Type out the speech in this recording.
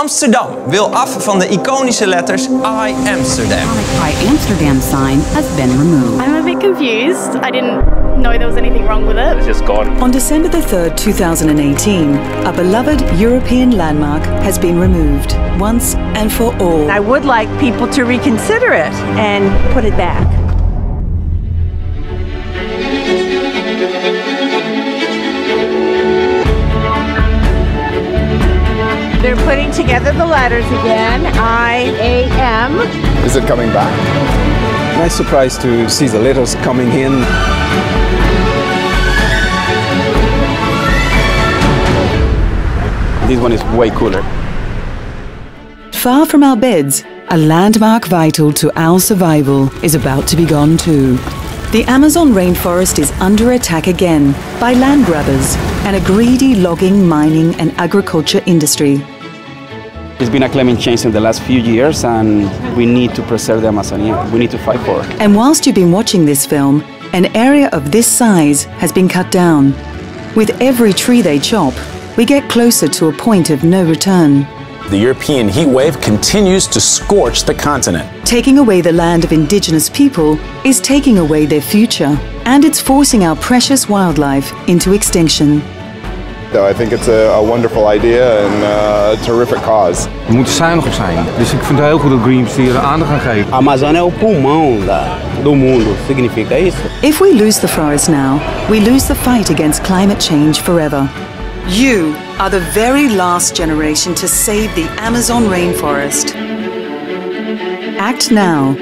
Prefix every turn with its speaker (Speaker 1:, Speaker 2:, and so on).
Speaker 1: Amsterdam wil af van de iconische letters I Amsterdam.
Speaker 2: I Amsterdam sign has been removed.
Speaker 3: I'm a bit confused. I didn't know there was anything wrong with it.
Speaker 4: It's just gone.
Speaker 5: On December the 3rd, 2018, a beloved European landmark has been removed once and for all.
Speaker 6: I would like people to reconsider it and put it back. They're putting together the letters again. I A M.
Speaker 7: Is it coming back?
Speaker 8: Nice surprise to see the letters coming in. This one is way cooler.
Speaker 5: Far from our beds, a landmark vital to our survival is about to be gone too. The Amazon rainforest is under attack again by land grabbers and a greedy logging, mining, and agriculture industry.
Speaker 8: It's been a climate change in the last few years, and we need to preserve the Amazonia. We need to fight for it.
Speaker 5: And whilst you've been watching this film, an area of this size has been cut down. With every tree they chop, we get closer to a point of no return.
Speaker 9: The European heat wave continues to scorch the continent.
Speaker 5: Taking away the land of indigenous people is taking away their future, and it's forcing our precious wildlife into extinction.
Speaker 7: So I think it's a, a wonderful idea and uh, a terrific cause.
Speaker 10: We moeten zuinig op zijn. Dus ik vind het heel goed dat Greenpeace hier aandacht aan geeft.
Speaker 11: Amazônia é o pulmão da, do mundo, significa isso.
Speaker 5: If we lose the forest now, we lose the fight against climate change forever. You are the very last generation to save the Amazon rainforest. Act now